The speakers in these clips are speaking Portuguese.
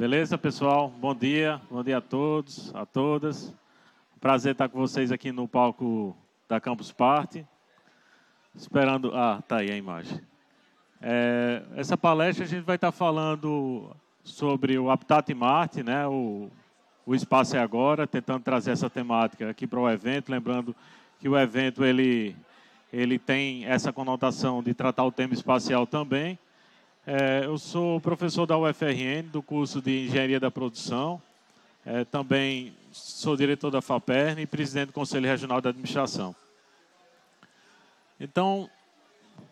Beleza, pessoal? Bom dia, bom dia a todos, a todas. Prazer estar com vocês aqui no palco da Campus Party. Esperando. Ah, tá aí a imagem. É, essa palestra a gente vai estar falando sobre o Habitat Marte, né? O, o espaço é agora, tentando trazer essa temática aqui para o evento, lembrando que o evento ele ele tem essa conotação de tratar o tema espacial também. É, eu sou professor da UFRN, do curso de Engenharia da Produção. É, também sou diretor da FAPERN e presidente do Conselho Regional da Administração. Então,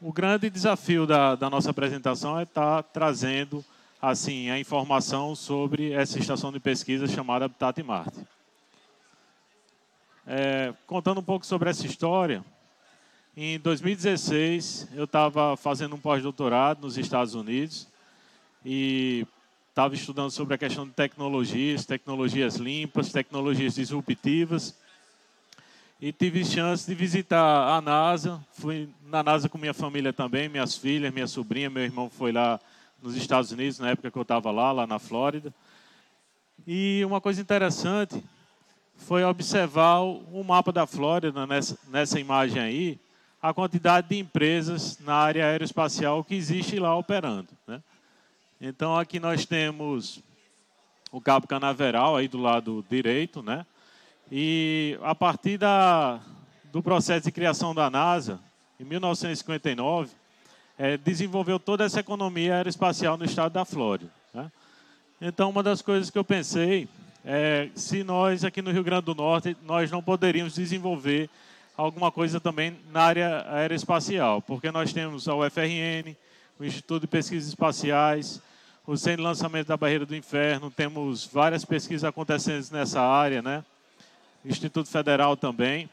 o grande desafio da, da nossa apresentação é estar trazendo assim a informação sobre essa estação de pesquisa chamada Habitat Marte. É, contando um pouco sobre essa história, em 2016, eu estava fazendo um pós-doutorado nos Estados Unidos e estava estudando sobre a questão de tecnologias, tecnologias limpas, tecnologias disruptivas. E tive chance de visitar a NASA. Fui na NASA com minha família também, minhas filhas, minha sobrinha, meu irmão foi lá nos Estados Unidos na época que eu estava lá, lá na Flórida. E uma coisa interessante foi observar o mapa da Flórida nessa, nessa imagem aí a quantidade de empresas na área aeroespacial que existe lá operando. Né? Então aqui nós temos o Cabo Canaveral aí do lado direito, né? E a partir da, do processo de criação da NASA, em 1959, é, desenvolveu toda essa economia aeroespacial no estado da Flórida. Né? Então, uma das coisas que eu pensei é se nós aqui no Rio Grande do Norte nós não poderíamos desenvolver alguma coisa também na área aeroespacial, porque nós temos a UFRN, o Instituto de Pesquisas Espaciais, o Centro de Lançamento da Barreira do Inferno, temos várias pesquisas acontecendo nessa área, né? Instituto Federal também.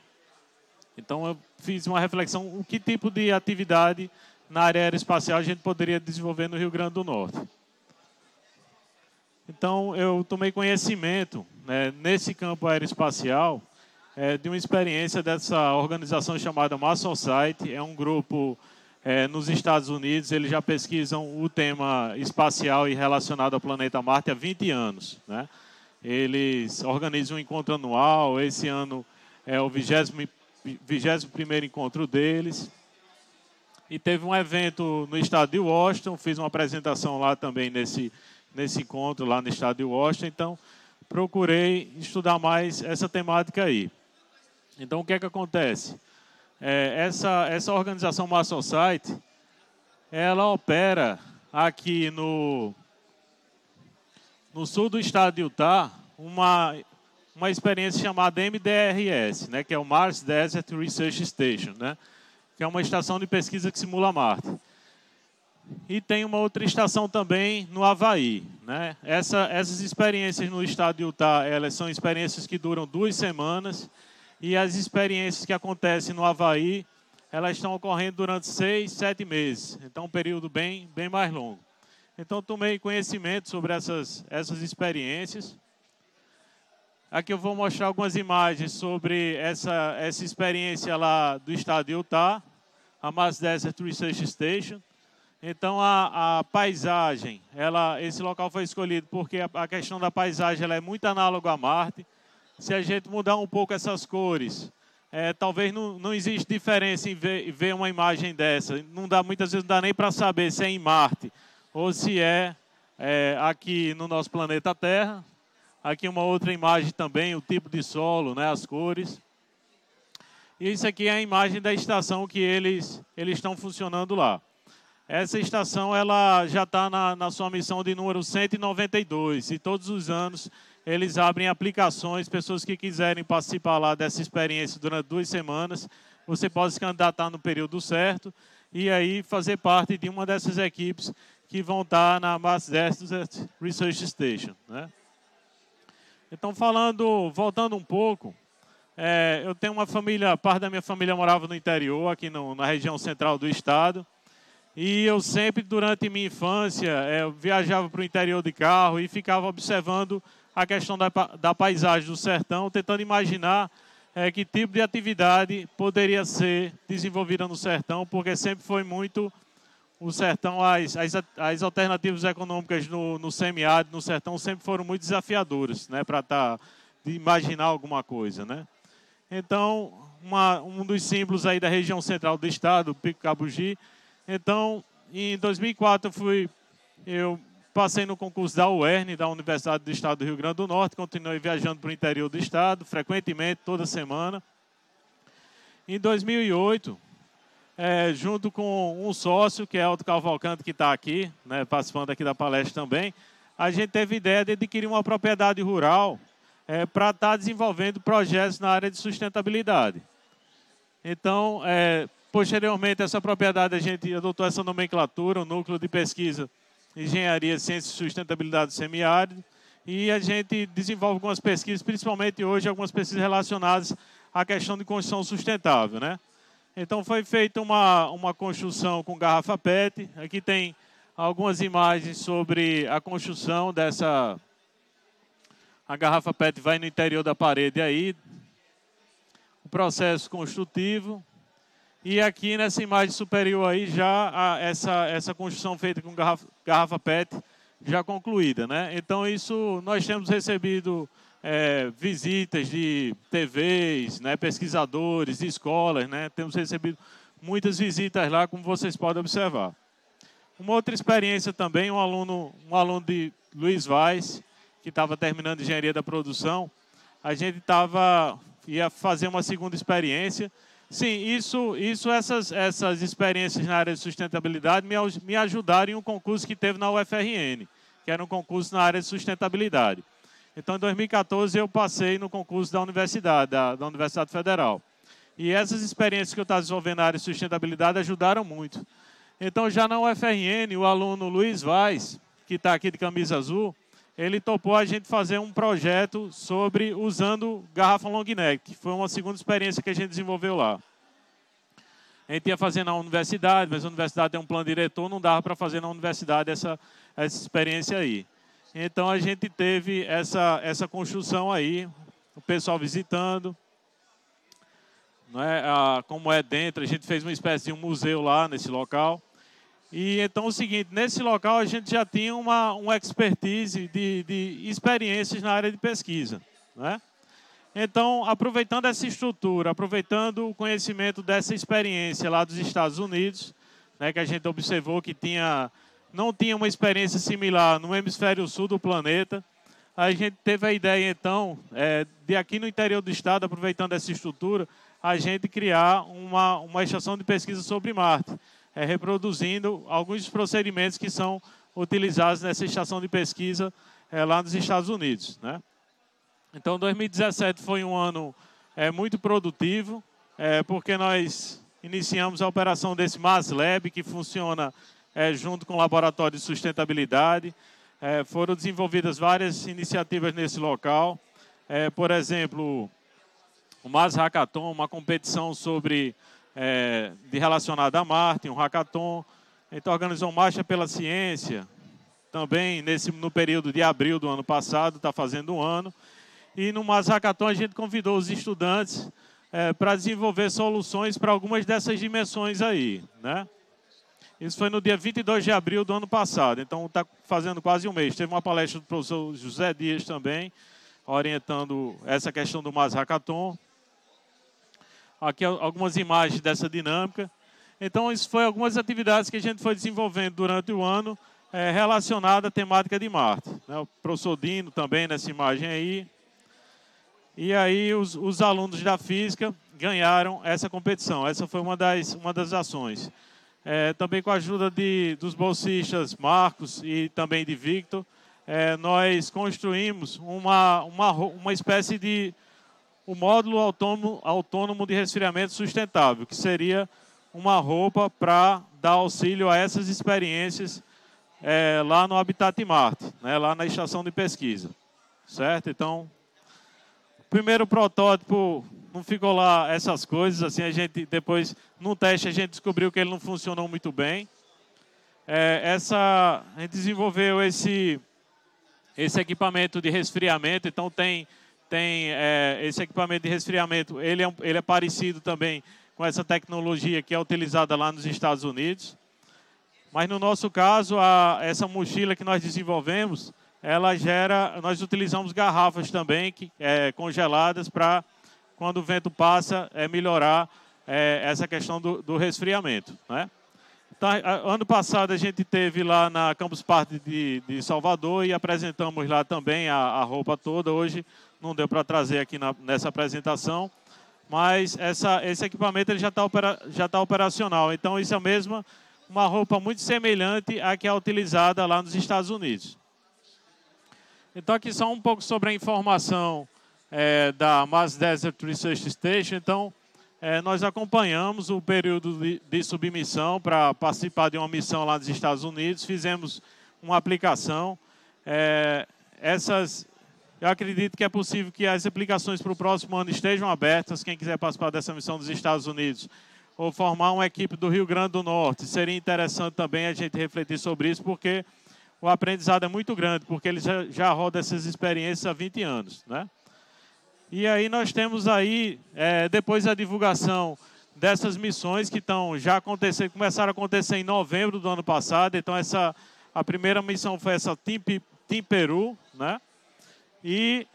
Então eu fiz uma reflexão, o que tipo de atividade na área aeroespacial a gente poderia desenvolver no Rio Grande do Norte. Então eu tomei conhecimento né, nesse campo aeroespacial, é, de uma experiência dessa organização chamada Mars Society. É um grupo é, nos Estados Unidos, eles já pesquisam o tema espacial e relacionado ao planeta Marte há 20 anos. Né? Eles organizam um encontro anual, esse ano é o 21 primeiro encontro deles. E teve um evento no estado de Washington, fiz uma apresentação lá também nesse, nesse encontro, lá no estado de Washington. Então, procurei estudar mais essa temática aí. Então, o que é que acontece? É, essa, essa organização Mass Society, ela opera aqui no, no sul do estado de Utah uma, uma experiência chamada MDRS, né, que é o Mars Desert Research Station, né, que é uma estação de pesquisa que simula Marte. E tem uma outra estação também no Havaí. Né? Essa, essas experiências no estado de Utah, elas são experiências que duram duas semanas e as experiências que acontecem no Havaí, elas estão ocorrendo durante seis, sete meses. Então, um período bem, bem mais longo. Então, tomei conhecimento sobre essas, essas experiências. Aqui eu vou mostrar algumas imagens sobre essa, essa experiência lá do estado de Utah, a Mass Desert Research Station. Então, a, a paisagem, ela, esse local foi escolhido porque a, a questão da paisagem ela é muito análoga a Marte se a gente mudar um pouco essas cores, é, talvez não, não existe diferença em ver, ver, uma imagem dessa. Não dá, muitas vezes não dá nem para saber se é em Marte ou se é, é, aqui no nosso planeta Terra. Aqui uma outra imagem também, o tipo de solo, né, as cores. E isso aqui é a imagem da estação que eles, eles estão funcionando lá. Essa estação ela já está na, na sua missão de número 192 e todos os anos eles abrem aplicações, pessoas que quiserem participar lá dessa experiência durante duas semanas, você pode se candidatar no período certo e aí fazer parte de uma dessas equipes que vão estar na Desert Research Station. Né? Então, falando, voltando um pouco, é, eu tenho uma família, parte da minha família morava no interior, aqui no, na região central do estado, e eu sempre, durante minha infância, é, viajava para o interior de carro e ficava observando a questão da, da paisagem do sertão, tentando imaginar é, que tipo de atividade poderia ser desenvolvida no sertão, porque sempre foi muito o sertão, as, as, as alternativas econômicas no, no semiárido, no sertão, sempre foram muito desafiadoras, né, para tá, imaginar alguma coisa, né. Então, uma, um dos símbolos aí da região central do estado, o Pico Cabugi. Então, em 2004 eu fui, eu passei no concurso da UERN, da Universidade do Estado do Rio Grande do Norte, continuei viajando para o interior do estado, frequentemente, toda semana. Em 2008, é, junto com um sócio, que é Alto Cavalcante, que está aqui, né, participando aqui da palestra também, a gente teve ideia de adquirir uma propriedade rural é, para estar tá desenvolvendo projetos na área de sustentabilidade. Então, é, posteriormente, essa propriedade, a gente adotou essa nomenclatura, o Núcleo de Pesquisa Engenharia, Ciência e Sustentabilidade Semiárido, e a gente desenvolve algumas pesquisas, principalmente hoje, algumas pesquisas relacionadas à questão de construção sustentável, né? Então foi feita uma, uma construção com garrafa PET. Aqui tem algumas imagens sobre a construção dessa. A garrafa PET vai no interior da parede aí. O processo construtivo. E aqui nessa imagem superior aí já a, essa, essa construção feita com garrafa, garrafa PET já concluída. Né? Então isso nós temos recebido é, visitas de TVs, né, pesquisadores, escolas, né, temos recebido muitas visitas lá, como vocês podem observar. Uma outra experiência também, um aluno, um aluno de Luiz Vaz, que estava terminando engenharia da produção, a gente estava ia fazer uma segunda experiência. Sim, isso, isso essas, essas experiências na área de sustentabilidade me, me ajudaram em um concurso que teve na UFRN, que era um concurso na área de sustentabilidade. Então, em 2014, eu passei no concurso da Universidade, da, da Universidade Federal. E essas experiências que eu estava desenvolvendo na área de sustentabilidade ajudaram muito. Então, já na UFRN, o aluno Luiz Vaz, que está aqui de camisa azul, ele topou a gente fazer um projeto sobre usando garrafa long neck, foi uma segunda experiência que a gente desenvolveu lá. A gente ia fazer na universidade, mas a universidade tem um plano diretor, não dava para fazer na universidade essa, essa experiência aí. Então a gente teve essa, essa construção aí, o pessoal visitando. Não é? Ah, como é dentro, a gente fez uma espécie de um museu lá nesse local. E então o seguinte, nesse local a gente já tinha uma, uma expertise de, de experiências na área de pesquisa. Né? Então, aproveitando essa estrutura, aproveitando o conhecimento dessa experiência lá dos Estados Unidos, né, que a gente observou que tinha não tinha uma experiência similar no hemisfério sul do planeta. A gente teve a ideia, então, é, de aqui no interior do estado, aproveitando essa estrutura, a gente criar uma, uma estação de pesquisa sobre Marte, é, reproduzindo alguns dos procedimentos que são utilizados nessa estação de pesquisa é, lá nos Estados Unidos. Né? Então, 2017 foi um ano é, muito produtivo, é, porque nós iniciamos a operação desse Mars Lab, que funciona é, junto com o Laboratório de Sustentabilidade. É, foram desenvolvidas várias iniciativas nesse local. É, por exemplo, o Mars Hackathon, uma competição sobre é, de relacionada a Marte, um hackathon. Então organizou Marcha pela Ciência, também nesse, no período de abril do ano passado, está fazendo um ano. E no Mars Hackathon a gente convidou os estudantes é, para desenvolver soluções para algumas dessas dimensões aí. Né? Isso foi no dia 22 de abril do ano passado, então está fazendo quase um mês. Teve uma palestra do professor José Dias também, orientando essa questão do Mas Hackathon. Aqui algumas imagens dessa dinâmica. Então, isso foi algumas atividades que a gente foi desenvolvendo durante o ano é, relacionada à temática de Marte. Né? O professor Dino também nessa imagem aí. E aí os, os alunos da física ganharam essa competição. Essa foi uma das, uma das ações. É, também com a ajuda de, dos bolsistas Marcos e também de Victor, é, nós construímos uma, uma, uma espécie de o módulo autônomo, autônomo de resfriamento sustentável, que seria uma roupa para dar auxílio a essas experiências é, lá no Habitat Marte, né, lá na estação de pesquisa. Certo? Então, o primeiro protótipo não ficou lá essas coisas, assim, a gente depois, no teste, a gente descobriu que ele não funcionou muito bem. É, essa, a gente desenvolveu esse, esse equipamento de resfriamento, então tem, tem é, esse equipamento de resfriamento, ele é, ele é parecido também com essa tecnologia que é utilizada lá nos Estados Unidos. Mas no nosso caso, a, essa mochila que nós desenvolvemos, ela gera, nós utilizamos garrafas também que, é, congeladas para, quando o vento passa, é, melhorar é, essa questão do, do resfriamento. Né? Então, ano passado a gente teve lá na Campus Party de, de Salvador e apresentamos lá também a, a roupa toda. Hoje não deu para trazer aqui na, nessa apresentação, mas essa, esse equipamento ele já está opera, já tá operacional. Então, isso é mesmo uma roupa muito semelhante à que é utilizada lá nos Estados Unidos. Então, aqui só um pouco sobre a informação é, da Mars Desert Research Station. Então, é, nós acompanhamos o período de, de submissão para participar de uma missão lá nos Estados Unidos. Fizemos uma aplicação. É, essas, eu acredito que é possível que as aplicações para o próximo ano estejam abertas. Quem quiser participar dessa missão dos Estados Unidos ou formar uma equipe do Rio Grande do Norte, seria interessante também a gente refletir sobre isso, porque o aprendizado é muito grande, porque eles já, já rodam essas experiências há 20 anos, né? E aí nós temos aí, é, depois da divulgação dessas missões que estão já acontecendo, começaram a acontecer em novembro do ano passado. Então essa a primeira missão foi essa Team, Team Peru, né? E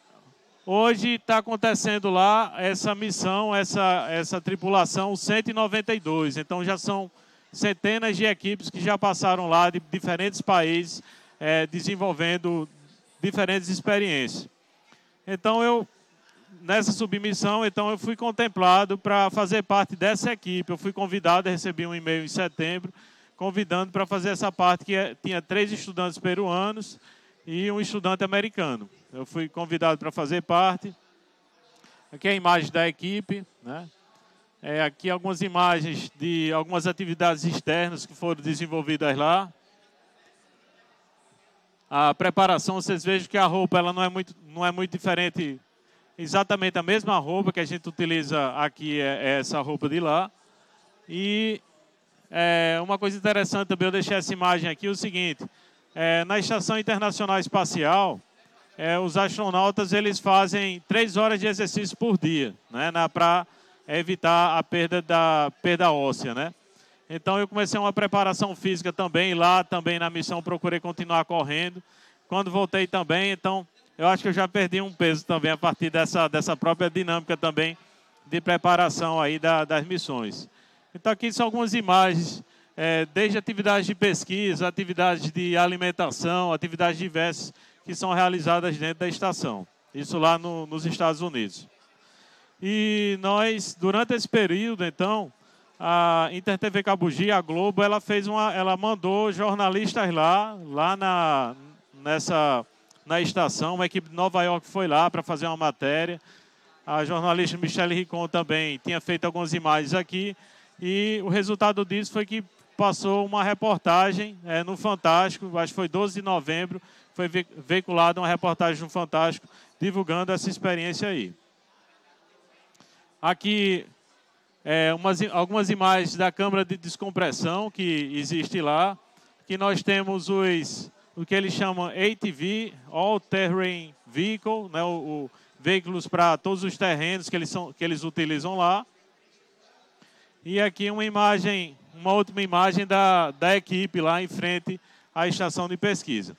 hoje está acontecendo lá essa missão, essa essa tripulação 192. Então já são centenas de equipes que já passaram lá de diferentes países, é, desenvolvendo diferentes experiências. Então eu nessa submissão, então eu fui contemplado para fazer parte dessa equipe. Eu fui convidado, recebi um e-mail em setembro, convidando para fazer essa parte que é, tinha três estudantes peruanos e um estudante americano. Eu fui convidado para fazer parte. Aqui é a imagem da equipe, né? É, aqui algumas imagens de algumas atividades externas que foram desenvolvidas lá. A preparação, vocês vejam que a roupa ela não é muito, não é muito diferente exatamente a mesma roupa que a gente utiliza aqui, é, é essa roupa de lá. E é, uma coisa interessante também, eu deixei essa imagem aqui, o seguinte, é, na Estação Internacional Espacial, é, os astronautas eles fazem três horas de exercício por dia, né, para evitar a perda da perda óssea, né? Então eu comecei uma preparação física também lá, também na missão procurei continuar correndo. Quando voltei também, então eu acho que eu já perdi um peso também a partir dessa, dessa própria dinâmica também de preparação aí da, das missões. Então aqui são algumas imagens, é, desde atividades de pesquisa, atividades de alimentação, atividades diversas que são realizadas dentro da estação. Isso lá no, nos Estados Unidos. E nós, durante esse período, então, a InterTV Cabugi, a Globo, ela fez uma, ela mandou jornalistas lá, lá na, nessa na estação. Uma equipe de Nova York foi lá para fazer uma matéria. A jornalista Michelle Ricon também tinha feito algumas imagens aqui. E o resultado disso foi que passou uma reportagem é, no Fantástico, acho que foi 12 de novembro, foi veiculada uma reportagem no Fantástico divulgando essa experiência aí. Aqui é, umas, algumas imagens da câmara de descompressão que existe lá, que nós temos os o que eles chamam ATV, All Terrain Vehicle, né, o, o veículos para todos os terrenos que eles, são, que eles utilizam lá. E aqui uma imagem, uma última imagem da, da equipe lá em frente à estação de pesquisa.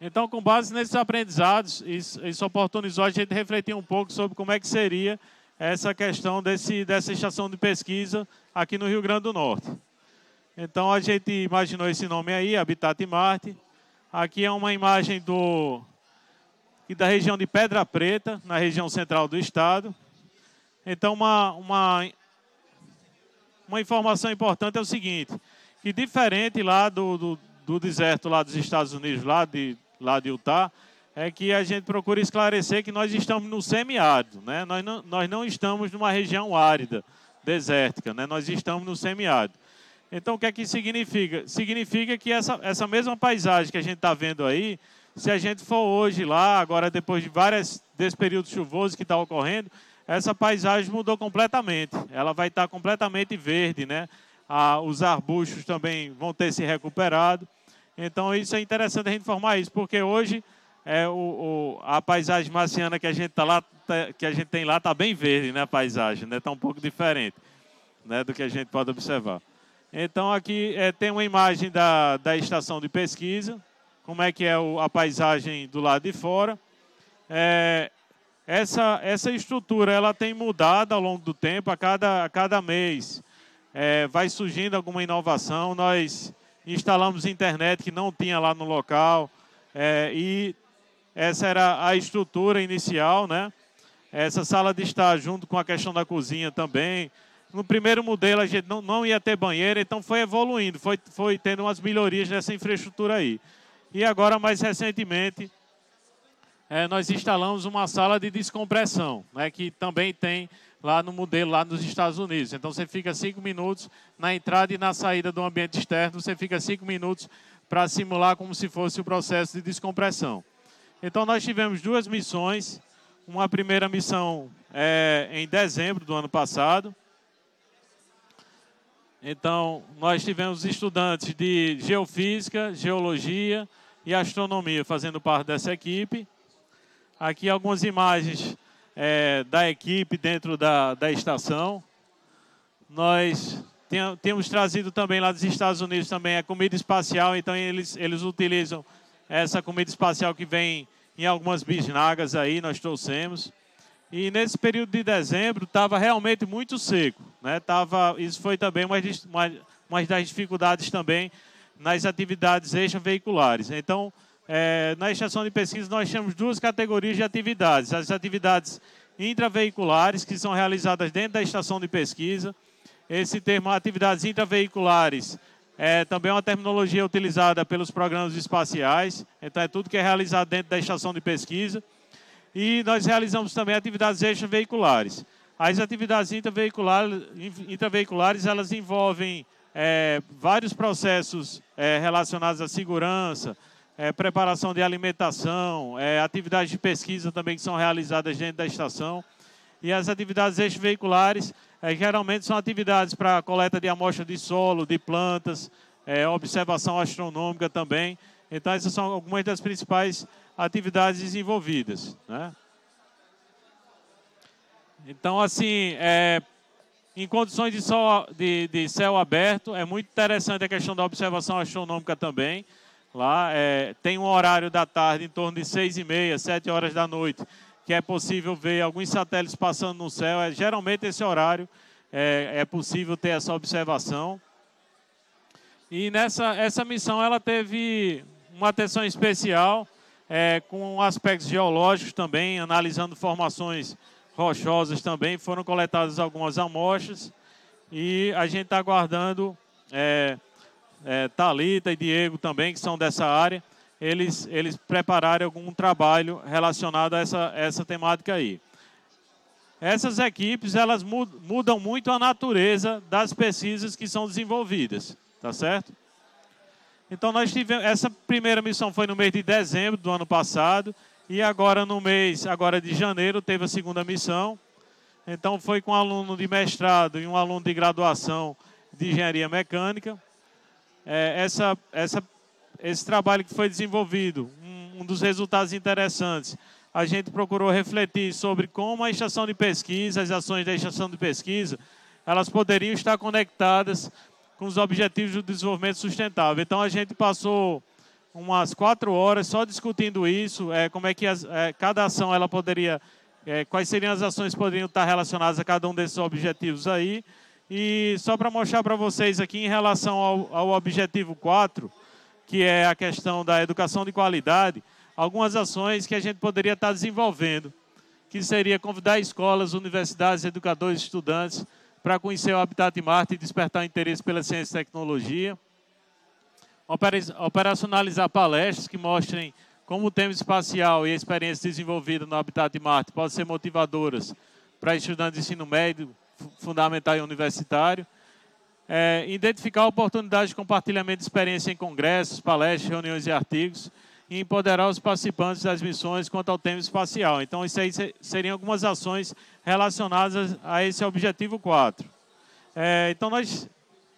Então, com base nesses aprendizados, isso, isso oportunizou a gente refletir um pouco sobre como é que seria essa questão desse, dessa estação de pesquisa aqui no Rio Grande do Norte. Então a gente imaginou esse nome aí, Habitat Marte. Aqui é uma imagem do da região de Pedra Preta, na região central do estado. Então uma, uma, uma informação importante é o seguinte, que diferente lá do, do, do deserto lá dos Estados Unidos, lá de, lá de Utah, é que a gente procura esclarecer que nós estamos no semiárido, né? Nós não, nós não estamos numa região árida, desértica, né? Nós estamos no semiárido. Então, o que é que significa? Significa que essa, essa mesma paisagem que a gente está vendo aí, se a gente for hoje lá, agora depois de várias desse período chuvoso que está ocorrendo, essa paisagem mudou completamente. Ela vai estar tá completamente verde, né? Ah, os arbustos também vão ter se recuperado. Então, isso é interessante a gente informar isso, porque hoje é, o, o, a paisagem marciana que a gente, tá lá, tá, que a gente tem lá está bem verde, né? A paisagem, né? Está um pouco diferente né? do que a gente pode observar. Então aqui é, tem uma imagem da, da estação de pesquisa, como é que é o, a paisagem do lado de fora. É, essa, essa estrutura ela tem mudado ao longo do tempo, a cada, a cada mês é, vai surgindo alguma inovação. Nós instalamos internet que não tinha lá no local é, e essa era a estrutura inicial, né? Essa sala de estar junto com a questão da cozinha também. No primeiro modelo a gente não, não ia ter banheiro, então foi evoluindo, foi, foi tendo umas melhorias nessa infraestrutura aí. E agora, mais recentemente, é, nós instalamos uma sala de descompressão, né, que também tem lá no modelo, lá nos Estados Unidos. Então, você fica cinco minutos na entrada e na saída do ambiente externo, você fica cinco minutos para simular como se fosse o processo de descompressão. Então, nós tivemos duas missões. Uma primeira missão é, em dezembro do ano passado. Então, nós tivemos estudantes de geofísica, geologia e astronomia fazendo parte dessa equipe. Aqui algumas imagens é, da equipe dentro da, da estação. Nós tem, temos trazido também lá dos Estados Unidos também a comida espacial, então eles, eles utilizam essa comida espacial que vem em algumas bisnagas aí, nós trouxemos. E nesse período de dezembro estava realmente muito seco. Né? Tava, isso foi também uma, uma, uma das dificuldades também nas atividades extraveiculares. Então, é, na estação de pesquisa, nós temos duas categorias de atividades. As atividades intraveiculares, que são realizadas dentro da estação de pesquisa. Esse termo, atividades intraveiculares, é também uma terminologia utilizada pelos programas espaciais. Então, é tudo que é realizado dentro da estação de pesquisa. E nós realizamos também atividades extraveiculares. As atividades intraveiculares, elas envolvem é, vários processos é, relacionados à segurança, é, preparação de alimentação, é, atividades de pesquisa também que são realizadas dentro da estação. E as atividades extraveiculares é, geralmente são atividades para coleta de amostra de solo, de plantas, é, observação astronômica também. Então, essas são algumas das principais atividades desenvolvidas. Né? Então, assim, é, em condições de, sol, de, de, céu aberto, é muito interessante a questão da observação astronômica também. Lá é, tem um horário da tarde em torno de seis e meia, sete horas da noite, que é possível ver alguns satélites passando no céu. É, geralmente esse horário é, é possível ter essa observação. E nessa essa missão ela teve uma atenção especial é, com aspectos geológicos também, analisando formações rochosas também. Foram coletadas algumas amostras e a gente está aguardando é, é, Talita e Diego também, que são dessa área, eles, eles prepararem algum trabalho relacionado a essa, essa temática aí. Essas equipes, elas mudam muito a natureza das pesquisas que são desenvolvidas, tá certo? Então nós tivemos, essa primeira missão foi no mês de dezembro do ano passado, e agora no mês agora de janeiro teve a segunda missão. Então foi com um aluno de mestrado e um aluno de graduação de engenharia mecânica é, essa, essa, esse trabalho que foi desenvolvido, um, um dos resultados interessantes, a gente procurou refletir sobre como a estação de pesquisa, as ações da estação de pesquisa, elas poderiam estar conectadas com os objetivos do desenvolvimento sustentável. Então a gente passou umas quatro horas só discutindo isso, é, como é que as, é, cada ação ela poderia, é, quais seriam as ações que poderiam estar relacionadas a cada um desses objetivos aí. E só para mostrar para vocês aqui em relação ao, ao objetivo 4, que é a questão da educação de qualidade, algumas ações que a gente poderia estar desenvolvendo, que seria convidar escolas, universidades, educadores, estudantes para conhecer o Habitat Marte e despertar interesse pela ciência e tecnologia. Operacionalizar palestras que mostrem como o tema espacial e a experiência desenvolvida no Habitat Marte podem ser motivadoras para estudantes de ensino médio, fundamental e universitário. É, identificar oportunidades de compartilhamento de experiência em congressos, palestras, reuniões e artigos e empoderar os participantes das missões quanto ao tema espacial. Então, isso aí seriam algumas ações relacionadas a esse objetivo 4. É, então, nós,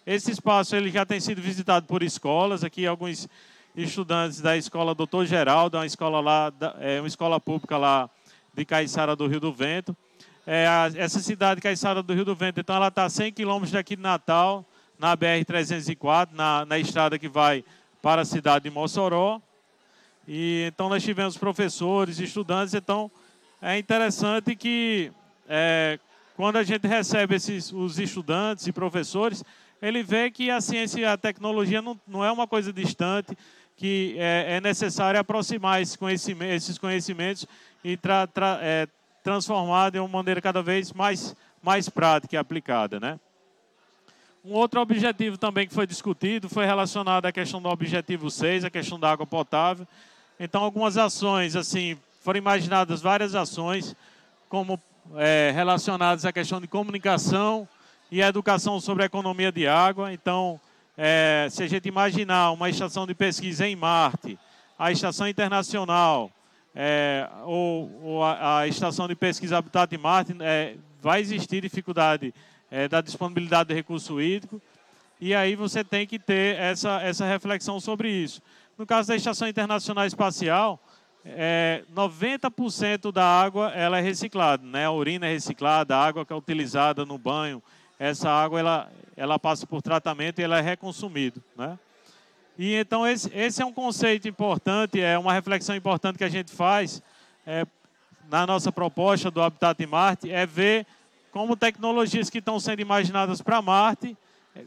esse espaço ele já tem sido visitado por escolas, aqui alguns estudantes da escola Doutor Geraldo, uma escola, lá, é, uma escola pública lá de Caiçara do Rio do Vento, é, a, essa cidade Caiçara do Rio do Vento, então ela está a 100 quilômetros daqui de Natal, na BR-304, na, na estrada que vai para a cidade de Mossoró. E, então nós tivemos professores, estudantes, então é interessante que é, quando a gente recebe esses, os estudantes e professores, ele vê que a ciência e a tecnologia não, não é uma coisa distante, que é, é necessário aproximar esses conhecimentos, esses conhecimentos e tra, tra, é, transformar de uma maneira cada vez mais, mais prática e aplicada. Né? Um outro objetivo também que foi discutido foi relacionado à questão do objetivo 6, a questão da água potável. Então, algumas ações, assim, foram imaginadas várias ações, como é, relacionadas à questão de comunicação e educação sobre a economia de água. Então, é, se a gente imaginar uma estação de pesquisa em Marte, a estação internacional, é, ou, ou a, a, estação de pesquisa Habitat de Marte, é, vai existir dificuldade é, da disponibilidade de recurso hídrico, e aí você tem que ter essa, essa reflexão sobre isso. No caso da Estação Internacional Espacial, é, 90% da água ela é reciclada, né? A urina é reciclada, a água que é utilizada no banho, essa água ela, ela passa por tratamento e ela é reconsumida, né? E então esse, esse é um conceito importante, é uma reflexão importante que a gente faz é, na nossa proposta do Habitat em Marte, é ver como tecnologias que estão sendo imaginadas para Marte,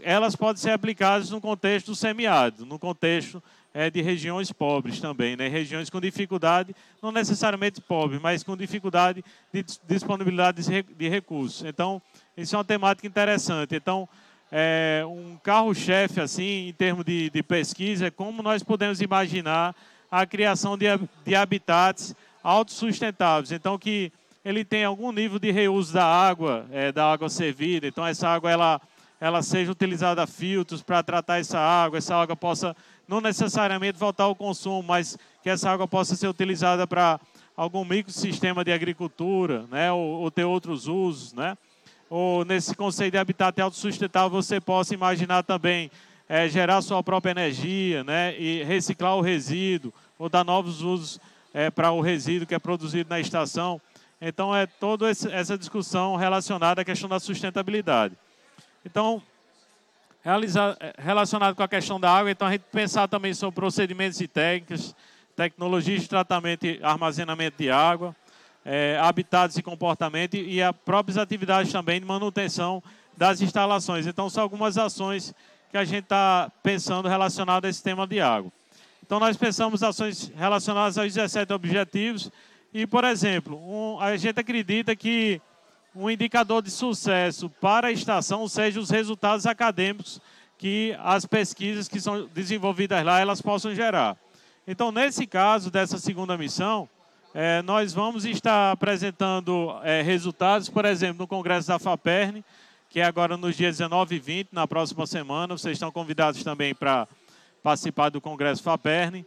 elas podem ser aplicadas no contexto do semiárido, no contexto é, de regiões pobres também, né? regiões com dificuldade, não necessariamente pobres, mas com dificuldade de disponibilidade de recursos. Então, isso é uma temática interessante. Então, é, um carro-chefe, assim, em termos de, de, pesquisa, como nós podemos imaginar a criação de, de habitats autossustentáveis. Então, que ele tem algum nível de reuso da água, é, da água servida. Então, essa água, ela, ela seja utilizada a filtros para tratar essa água, essa água possa não necessariamente voltar ao consumo, mas que essa água possa ser utilizada para algum microsistema de agricultura, né, ou, ou, ter outros usos, né? Ou nesse conceito de habitat autossustentável você possa imaginar também é, gerar sua própria energia, né, e reciclar o resíduo ou dar novos usos é, para o resíduo que é produzido na estação. Então é toda essa discussão relacionada à questão da sustentabilidade. Então eh, relacionado com a questão da água, então a gente pensar também sobre procedimentos e técnicas, tecnologias de tratamento e armazenamento de água, é, habitats e comportamento e as próprias atividades também de manutenção das instalações. Então, são algumas ações que a gente está pensando relacionadas a esse tema de água. Então, nós pensamos ações relacionadas aos 17 objetivos e, por exemplo, um, a gente acredita que um indicador de sucesso para a estação seja os resultados acadêmicos que as pesquisas que são desenvolvidas lá elas possam gerar. Então, nesse caso dessa segunda missão, é, nós vamos estar apresentando é, resultados, por exemplo, no Congresso da FAPERN, que é agora nos dias 19 e 20, na próxima semana. Vocês estão convidados também para participar do Congresso FAPERN.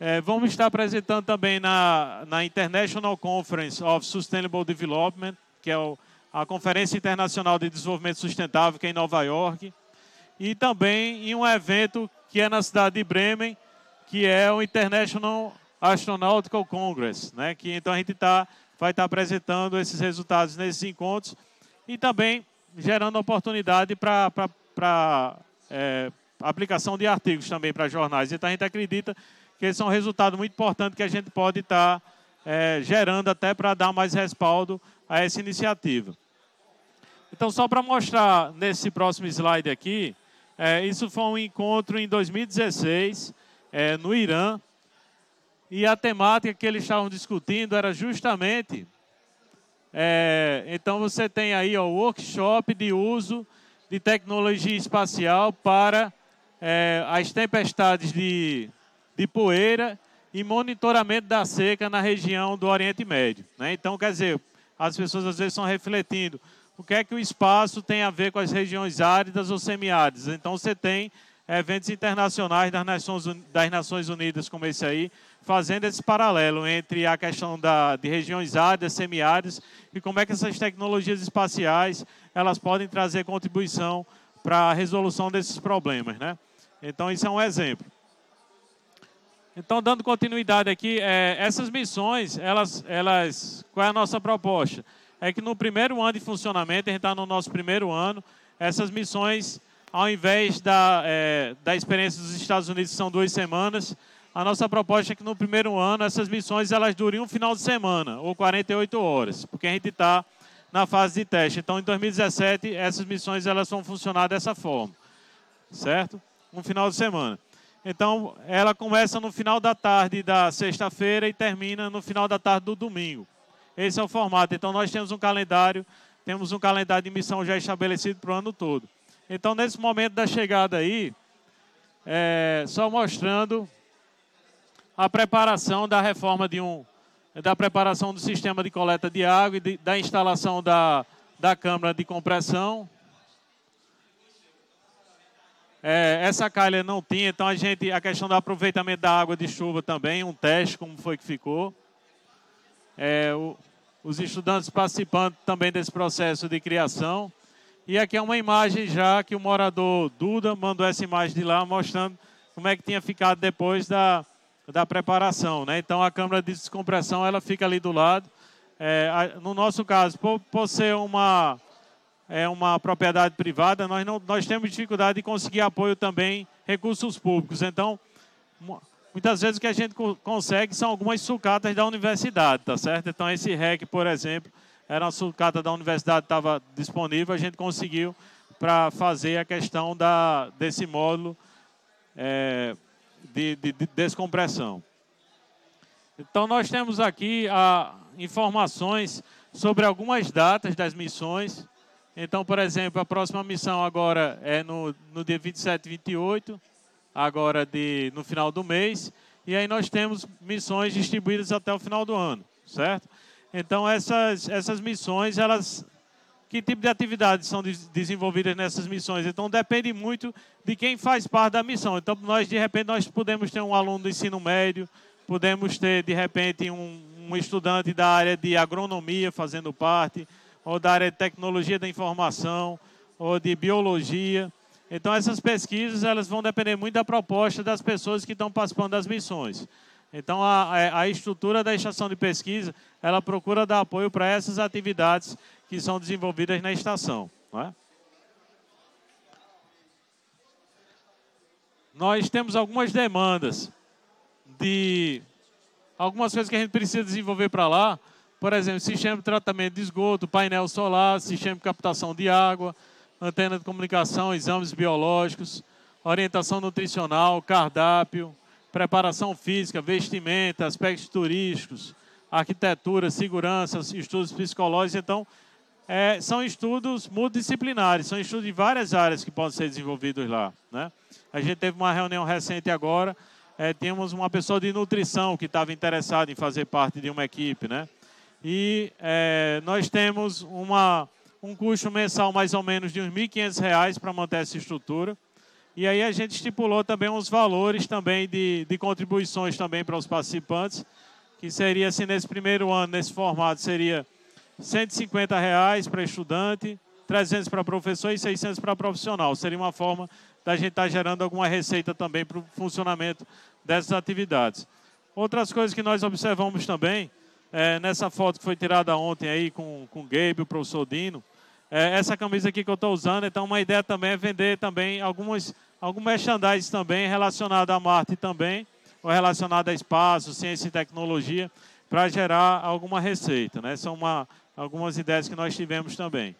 É, vamos estar apresentando também na, na International Conference of Sustainable Development, que é o, a Conferência Internacional de Desenvolvimento Sustentável, que é em Nova York, e também em um evento que é na cidade de Bremen, que é o International Astronautical Congress, né? que então a gente tá, vai estar tá apresentando esses resultados nesses encontros e também gerando oportunidade para é, aplicação de artigos também para jornais. Então a gente acredita que esse é um resultado muito importante que a gente pode estar tá, é, gerando até para dar mais respaldo a essa iniciativa. Então, só para mostrar nesse próximo slide aqui, é, isso foi um encontro em 2016, é, no Irã, e a temática que eles estavam discutindo era justamente. É, então, você tem aí o workshop de uso de tecnologia espacial para é, as tempestades de, de poeira e monitoramento da seca na região do Oriente Médio. Né? Então, quer dizer, as pessoas às vezes estão refletindo o que é que o espaço tem a ver com as regiões áridas ou semiáridas. Então você tem eventos internacionais das Nações, das Nações Unidas como esse aí, fazendo esse paralelo entre a questão da, de regiões áridas, semiáridas e como é que essas tecnologias espaciais elas podem trazer contribuição para a resolução desses problemas. Né? Então isso é um exemplo. Então, dando continuidade aqui, é, essas missões, elas, elas, qual é a nossa proposta? É que no primeiro ano de funcionamento, a gente está no nosso primeiro ano, essas missões ao invés da, é, da experiência dos Estados Unidos, que são duas semanas, a nossa proposta é que no primeiro ano essas missões elas durem um final de semana, ou 48 horas, porque a gente está na fase de teste. Então, em 2017, essas missões elas vão funcionar dessa forma, certo? Um final de semana. Então, ela começa no final da tarde da sexta-feira e termina no final da tarde do domingo. Esse é o formato. Então, nós temos um calendário, temos um calendário de missão já estabelecido para o ano todo. Então, nesse momento da chegada aí, é, só mostrando a preparação da reforma de um, da preparação do sistema de coleta de água e de, da instalação da, da câmara de compressão. É, essa calha não tinha, então a gente, a questão do aproveitamento da água de chuva também, um teste, como foi que ficou. É, o, os estudantes participando também desse processo de criação. E aqui é uma imagem já que o morador Duda mandou essa imagem de lá, mostrando como é que tinha ficado depois da, da preparação. Né? Então a câmara de descompressão ela fica ali do lado. É, no nosso caso, por, por ser uma, é uma propriedade privada, nós, não, nós temos dificuldade de conseguir apoio também recursos públicos. Então, muitas vezes o que a gente consegue são algumas sucatas da universidade, tá certo? Então esse REC, por exemplo, era uma sucata da universidade estava disponível, a gente conseguiu para fazer a questão da, desse módulo é, de, de, de, descompressão. Então, nós temos aqui a, informações sobre algumas datas das missões. Então, por exemplo, a próxima missão agora é no, no dia 27 e 28, agora de, no final do mês. E aí nós temos missões distribuídas até o final do ano, certo? Então, essas, essas missões, elas. Que tipo de atividades são desenvolvidas nessas missões? Então, depende muito de quem faz parte da missão. Então, nós, de repente, nós podemos ter um aluno do ensino médio, podemos ter, de repente, um, um estudante da área de agronomia fazendo parte, ou da área de tecnologia da informação, ou de biologia. Então, essas pesquisas elas vão depender muito da proposta das pessoas que estão participando das missões. Então, a, a estrutura da estação de pesquisa, ela procura dar apoio para essas atividades que são desenvolvidas na estação. É? Nós temos algumas demandas de algumas coisas que a gente precisa desenvolver para lá. Por exemplo, sistema de tratamento de esgoto, painel solar, sistema de captação de água, antena de comunicação, exames biológicos, orientação nutricional, cardápio, preparação física, vestimenta, aspectos turísticos, arquitetura, segurança, estudos psicológicos. Então, é, são estudos multidisciplinares, são estudos de várias áreas que podem ser desenvolvidos lá. Né? A gente teve uma reunião recente agora, é, tínhamos uma pessoa de nutrição que estava interessada em fazer parte de uma equipe. Né? E é, nós temos uma, um custo mensal mais ou menos de uns R$ 1.500 para manter essa estrutura. E aí a gente estipulou também uns valores também de, de contribuições também para os participantes, que seria assim, nesse primeiro ano, nesse formato, seria 150 reais para estudante, 300 para professor e 600 para profissional. Seria uma forma da gente estar tá gerando alguma receita também para o funcionamento dessas atividades. Outras coisas que nós observamos também, é, nessa foto que foi tirada ontem aí com, com o Gabe, o professor Dino, é, essa camisa aqui que eu estou usando, então uma ideia também é vender também algumas algum merchandising também relacionado a Marte também, ou relacionado a espaço, ciência e tecnologia, para gerar alguma receita. Né? São uma, algumas ideias que nós tivemos também.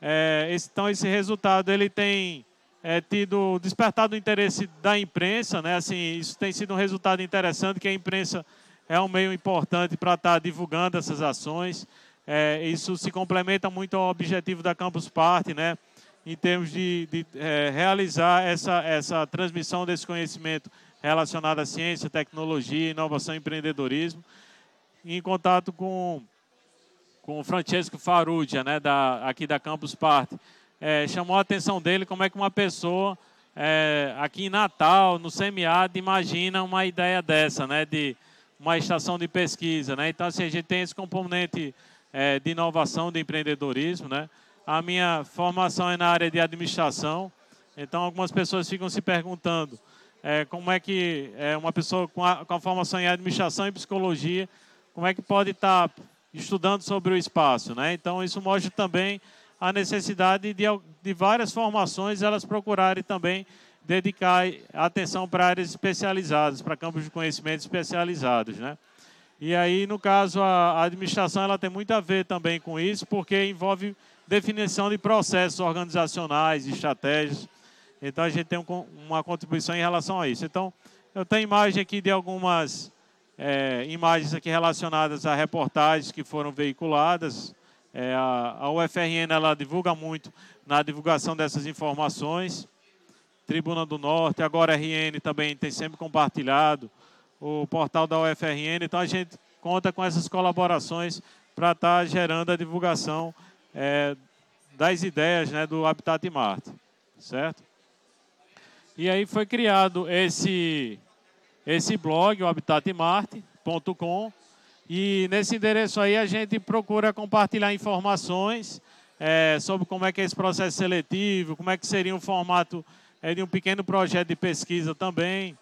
É, esse, então, esse resultado ele tem é, tido despertado o interesse da imprensa. Né? Assim, isso tem sido um resultado interessante, que a imprensa é um meio importante para estar tá divulgando essas ações. É, isso se complementa muito ao objetivo da Campus Party, né? em termos de, de é, realizar essa, essa transmissão desse conhecimento relacionado à ciência, tecnologia, inovação e empreendedorismo, em contato com, com o Francesco Farugia, né, da, aqui da Campus Party. É, chamou a atenção dele como é que uma pessoa é, aqui em Natal, no semiárido, imagina uma ideia dessa, né, de uma estação de pesquisa. Né? Então, assim, a gente tem esse componente é, de inovação, de empreendedorismo, né? A minha formação é na área de administração, então algumas pessoas ficam se perguntando é, como é que é, uma pessoa com a, com a, formação em administração e psicologia, como é que pode estar estudando sobre o espaço, né? Então isso mostra também a necessidade de, de várias formações elas procurarem também dedicar atenção para áreas especializadas, para campos de conhecimento especializados, né? E aí, no caso, a administração ela tem muito a ver também com isso, porque envolve definição de processos organizacionais, estratégias. Então, a gente tem uma contribuição em relação a isso. Então, eu tenho imagem aqui de algumas é, imagens aqui relacionadas a reportagens que foram veiculadas. É, a, a UFRN ela divulga muito na divulgação dessas informações. Tribuna do Norte, agora a RN também tem sempre compartilhado o portal da UFRN. Então a gente conta com essas colaborações para estar tá gerando a divulgação é, das ideias né, do Habitat Marte, certo? E aí foi criado esse, esse blog, o habitatmarte.com, e nesse endereço aí a gente procura compartilhar informações é, sobre como é que é esse processo seletivo, como é que seria o formato é de um pequeno projeto de pesquisa também.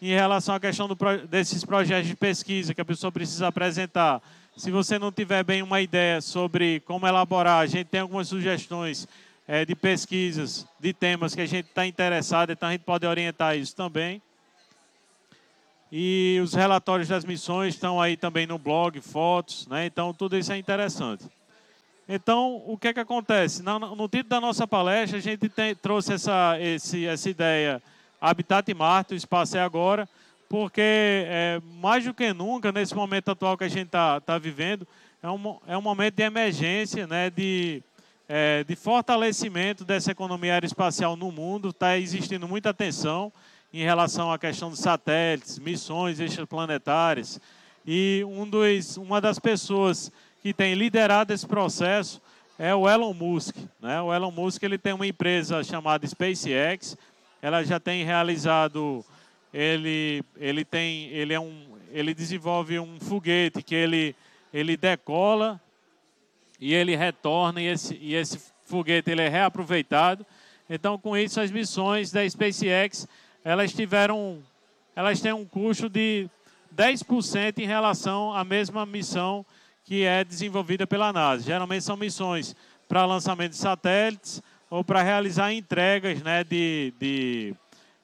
Em relação à questão do, desses projetos de pesquisa que a pessoa precisa apresentar, se você não tiver bem uma ideia sobre como elaborar, a gente tem algumas sugestões é, de pesquisas, de temas que a gente está interessado, então a gente pode orientar isso também. E os relatórios das missões estão aí também no blog, fotos, né? então tudo isso é interessante. Então, o que é que acontece? No, título da nossa palestra, a gente tem, trouxe essa, esse, essa ideia Habitat Marte, o espaço é agora, porque é, mais do que nunca, nesse momento atual que a gente está tá vivendo, é um, é um momento de emergência, né, de, é, de fortalecimento dessa economia aeroespacial no mundo. Está existindo muita atenção em relação à questão dos satélites, missões extraplanetárias. E um dos, uma das pessoas que tem liderado esse processo é o Elon Musk. Né? O Elon Musk ele tem uma empresa chamada SpaceX. Ela já tem realizado, ele, ele tem, ele é um, ele desenvolve um foguete que ele, ele decola e ele retorna e esse, e esse foguete ele é reaproveitado. Então, com isso, as missões da SpaceX elas tiveram, elas têm um custo de 10% em relação à mesma missão que é desenvolvida pela NASA. Geralmente são missões para lançamento de satélites ou para realizar entregas né, de, de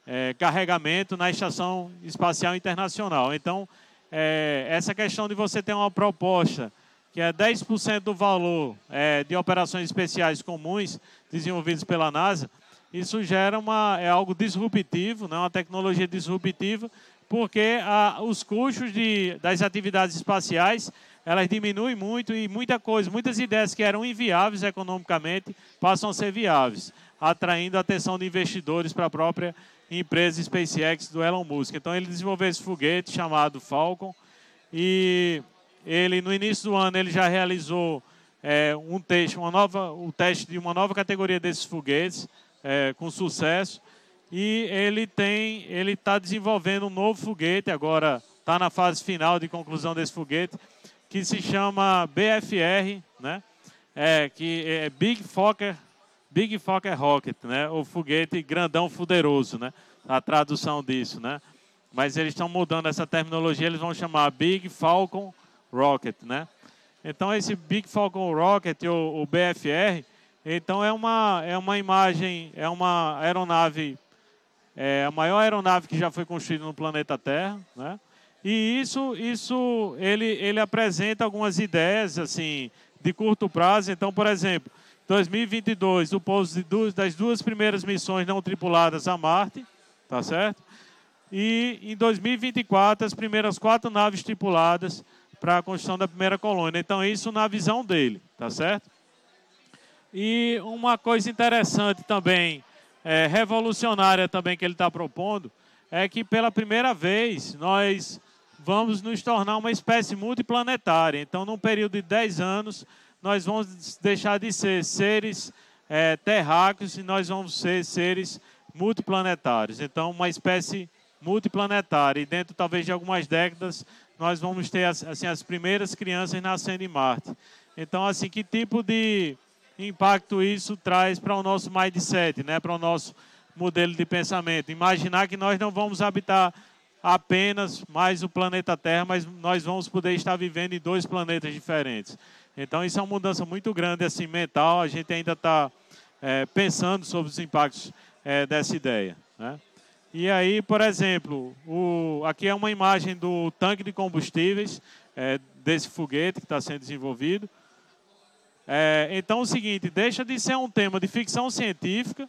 é, carregamento na Estação Espacial Internacional. Então, é, essa questão de você ter uma proposta que é 10% do valor é, de operações especiais comuns desenvolvidas pela NASA, isso gera uma, é algo disruptivo, né, uma tecnologia disruptiva, porque a, os custos de, das atividades espaciais elas diminuem muito e muita coisa, muitas ideias que eram inviáveis economicamente passam a ser viáveis, atraindo a atenção de investidores para a própria empresa SpaceX do Elon Musk. Então ele desenvolveu esse foguete chamado Falcon e ele no início do ano ele já realizou é, um teste, uma nova, o teste de uma nova categoria desses foguetes é, com sucesso e ele tem, ele está desenvolvendo um novo foguete agora está na fase final de conclusão desse foguete que se chama BFR, né? É, que é Big Fokker, Big Fokker Rocket, né? O foguete grandão fuderoso, né? A tradução disso, né? Mas eles estão mudando essa terminologia, eles vão chamar Big Falcon Rocket, né? Então esse Big Falcon Rocket, o, o BFR, então é uma é uma imagem, é uma aeronave, é a maior aeronave que já foi construída no planeta Terra, né? E isso, isso ele, ele apresenta algumas ideias assim de curto prazo. Então, por exemplo, 2022, o pouso duas, das duas primeiras missões não tripuladas a Marte, tá certo? E em 2024, as primeiras quatro naves tripuladas para a construção da primeira colônia. Então, isso na visão dele, tá certo? E uma coisa interessante também, é, revolucionária também que ele está propondo, é que pela primeira vez nós vamos nos tornar uma espécie multiplanetária. Então, num período de 10 anos, nós vamos deixar de ser seres é, terráqueos e nós vamos ser seres multiplanetários. Então, uma espécie multiplanetária. E dentro, talvez, de algumas décadas, nós vamos ter assim, as primeiras crianças nascendo em Marte. Então, assim, que tipo de impacto isso traz para o nosso mindset, né? para o nosso modelo de pensamento? Imaginar que nós não vamos habitar apenas mais o planeta Terra, mas nós vamos poder estar vivendo em dois planetas diferentes. Então isso é uma mudança muito grande assim mental. A gente ainda está é, pensando sobre os impactos é, dessa ideia. Né? E aí, por exemplo, o, aqui é uma imagem do tanque de combustíveis é, desse foguete que está sendo desenvolvido. É, então, é o seguinte, deixa de ser um tema de ficção científica,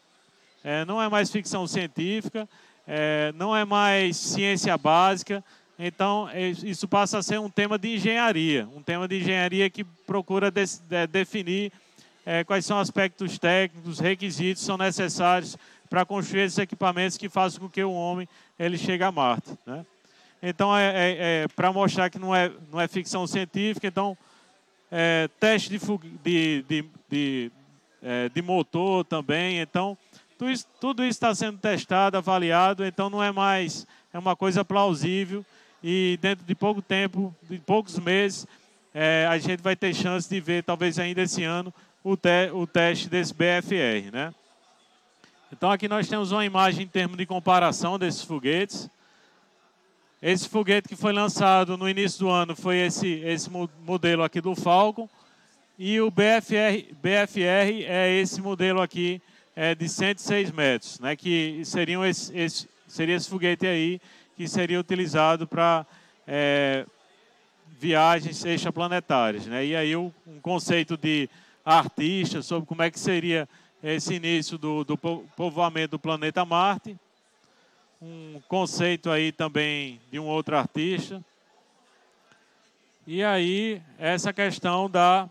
é, não é mais ficção científica, é, não é mais ciência básica, então é, isso passa a ser um tema de engenharia, um tema de engenharia que procura de, de, definir é, quais são aspectos técnicos, requisitos são necessários para construir esses equipamentos que fazem com que o homem ele chegue a Marte. Né? Então, é, é, é para mostrar que não é, não é ficção científica, então, é, teste de, de, de, de, é, de motor também. Então, tudo isso, tudo isso está sendo testado, avaliado, então não é mais, é uma coisa plausível e dentro de pouco tempo, de poucos meses, é, a gente vai ter chance de ver, talvez ainda esse ano, o, te, o teste desse BFR, né? Então aqui nós temos uma imagem em termos de comparação desses foguetes. Esse foguete que foi lançado no início do ano foi esse, esse modelo aqui do Falcon. E o BFR, BFR é esse modelo aqui é, de 106 metros, né, que seriam esse, esse, seria esse foguete aí que seria utilizado para é, viagens extraplanetárias. Né? E aí um conceito de artista sobre como é que seria esse início do, do povoamento do planeta Marte. Um conceito aí também de um outro artista. E aí, essa questão da,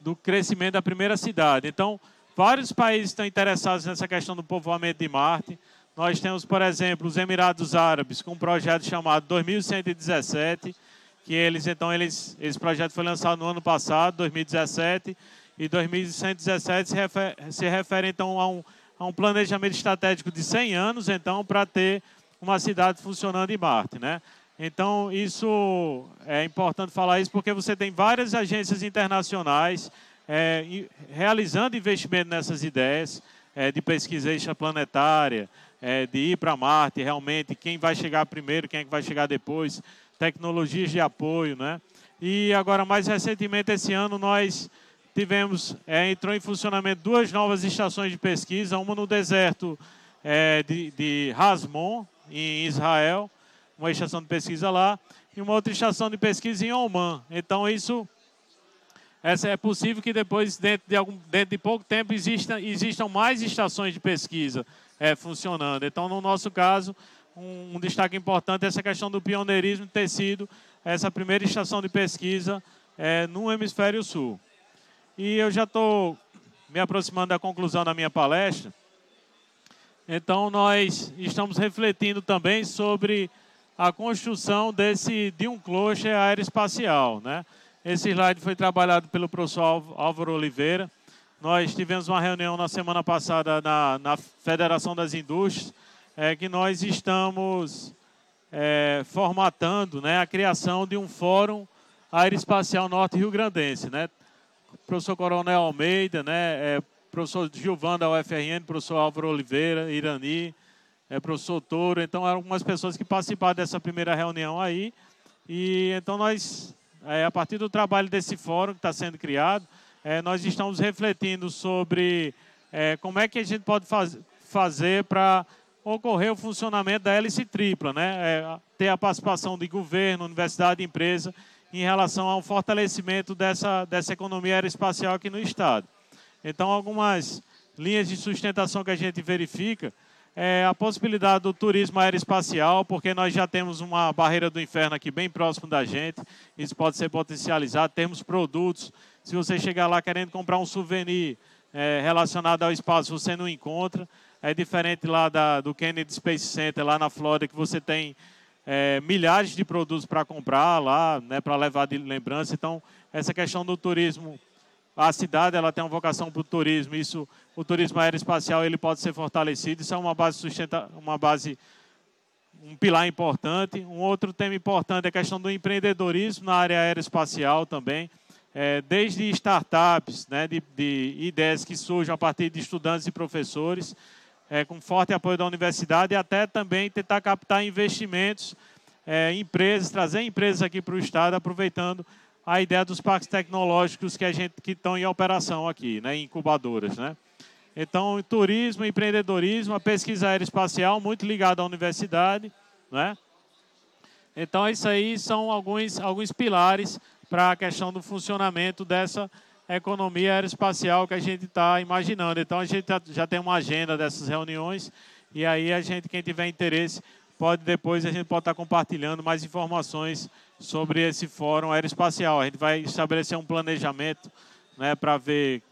do crescimento da primeira cidade. Então, vários países estão interessados nessa questão do povoamento de Marte. Nós temos, por exemplo, os Emirados Árabes, com um projeto chamado 2117, que eles, então, eles, esse projeto foi lançado no ano passado, 2017, e 2117 se refere, se refere então a um, a um planejamento estratégico de 100 anos, então, para ter uma cidade funcionando em Marte, né? Então, isso é importante falar isso porque você tem várias agências internacionais é, realizando investimento nessas ideias é, de pesquisa extraplanetária, é, de ir para Marte, realmente, quem vai chegar primeiro, quem é que vai chegar depois, tecnologias de apoio, né? E agora, mais recentemente, esse ano, nós tivemos, é, entrou em funcionamento duas novas estações de pesquisa, uma no deserto é, de, de Hasmon, em Israel, uma estação de pesquisa lá, e uma outra estação de pesquisa em Oman. Então, isso essa é possível que depois, dentro de, algum, dentro de pouco tempo, exista, existam mais estações de pesquisa é, funcionando. Então, no nosso caso, um, um, destaque importante é essa questão do pioneirismo ter sido essa primeira estação de pesquisa é, no hemisfério sul. E eu já estou me aproximando da conclusão da minha palestra. Então, nós estamos refletindo também sobre a construção desse, de um cluster aeroespacial. Né? Esse slide foi trabalhado pelo professor Álvaro Oliveira. Nós tivemos uma reunião na semana passada na, na Federação das Indústrias, é, que nós estamos é, formatando né, a criação de um fórum aeroespacial norte-rio-grandense. Né? Professor Coronel Almeida, né, é, professor Gilvan da UFRN, professor Álvaro Oliveira, Irani, é, professor Touro. Então, eram algumas pessoas que participaram dessa primeira reunião aí. E então nós, é, a partir do trabalho desse fórum que está sendo criado, é, nós estamos refletindo sobre é, como é que a gente pode faz, fazer para ocorrer o funcionamento da hélice tripla, né? É, ter a participação de governo, universidade empresa em relação ao fortalecimento dessa, dessa economia aeroespacial aqui no Estado. Então, algumas linhas de sustentação que a gente verifica é a possibilidade do turismo aeroespacial, porque nós já temos uma barreira do inferno aqui bem próximo da gente, isso pode ser potencializado, temos produtos, se você chegar lá querendo comprar um souvenir é, relacionado ao espaço, você não encontra, é diferente lá da, do Kennedy Space Center, lá na Flórida, que você tem é, milhares de produtos para comprar lá, né, para levar de lembrança. Então, essa questão do turismo, a cidade ela tem uma vocação para o turismo. Isso, o turismo aeroespacial ele pode ser fortalecido. Isso é uma base sustenta, uma base, um pilar importante. Um outro tema importante é a questão do empreendedorismo na área aeroespacial também. É, desde startups, né, de, de ideias que surgem a partir de estudantes e professores é, com forte apoio da universidade e até também tentar captar investimentos, é, empresas, trazer empresas aqui para o Estado, aproveitando a ideia dos parques tecnológicos que a gente que estão em operação aqui, né, incubadoras, né? Então, turismo, empreendedorismo, a pesquisa aeroespacial muito ligada à universidade, né? Então, isso aí são alguns alguns pilares para a questão do funcionamento dessa economia aeroespacial que a gente está imaginando. Então, a gente já tem uma agenda dessas reuniões e aí a gente, quem tiver interesse, pode depois a gente pode estar compartilhando mais informações sobre esse fórum aeroespacial. A gente vai estabelecer um planejamento né, para ver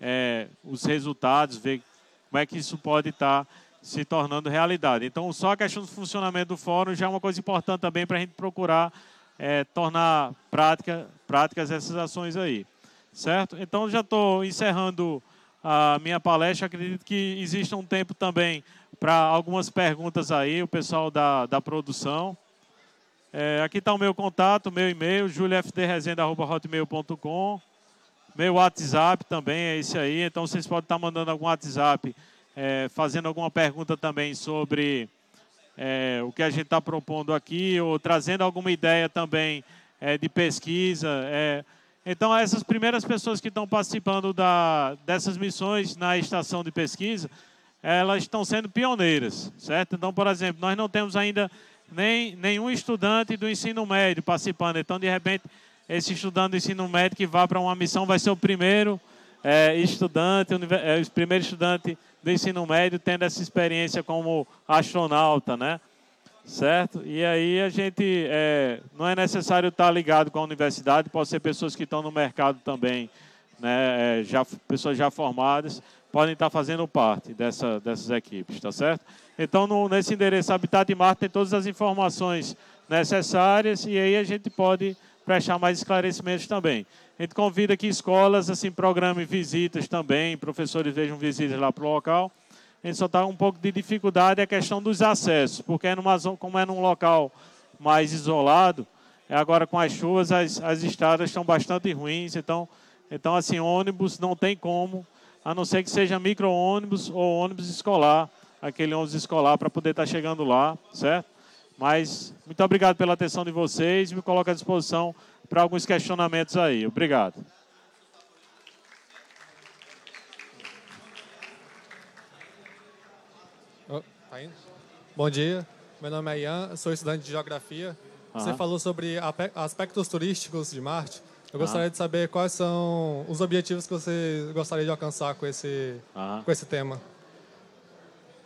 é, os resultados, ver como é que isso pode estar se tornando realidade. Então, só a questão do funcionamento do fórum já é uma coisa importante também para a gente procurar é, tornar prática, práticas essas ações aí. Certo? Então, já estou encerrando a minha palestra. Acredito que exista um tempo também para algumas perguntas aí, o pessoal da, da produção. É, aqui está o meu contato, meu e-mail, juliafdrezenda.hotmail.com. Meu WhatsApp também é esse aí, então vocês podem estar tá mandando algum WhatsApp, é, fazendo alguma pergunta também sobre é, o que a gente está propondo aqui, ou trazendo alguma ideia também é, de pesquisa. Então, essas primeiras pessoas que estão participando da, dessas missões na estação de pesquisa, elas estão sendo pioneiras, certo? Então, por exemplo, nós não temos ainda nem nenhum estudante do ensino médio participando. Então, de repente, esse estudante do ensino médio que vá para uma missão vai ser o primeiro é, estudante, é, o primeiro estudante do ensino médio tendo essa experiência como astronauta, né? Certo? E aí a gente é, não é necessário estar ligado com a universidade, pode ser pessoas que estão no mercado também, né? É, já pessoas já formadas podem estar fazendo parte dessa, dessas equipes, tá certo? Então, no, nesse endereço Habitat Marte tem todas as informações necessárias e aí a gente pode prestar mais esclarecimentos também. A gente convida que escolas assim programem visitas também, professores vejam visitas lá para o local. A gente só está um pouco de dificuldade é a questão dos acessos, porque é numa, como é num local mais isolado, é agora com as chuvas as, as estradas estão bastante ruins, então, então assim, ônibus não tem como, a não ser que seja micro-ônibus ou ônibus escolar aquele ônibus escolar para poder estar tá chegando lá, certo? Mas muito obrigado pela atenção de vocês me coloco à disposição para alguns questionamentos aí. Obrigado. Tá Bom dia, meu nome é Ian, sou estudante de Geografia. Você falou sobre aspectos turísticos de Marte. Eu gostaria de saber quais são os objetivos que você gostaria de alcançar com esse, com esse tema.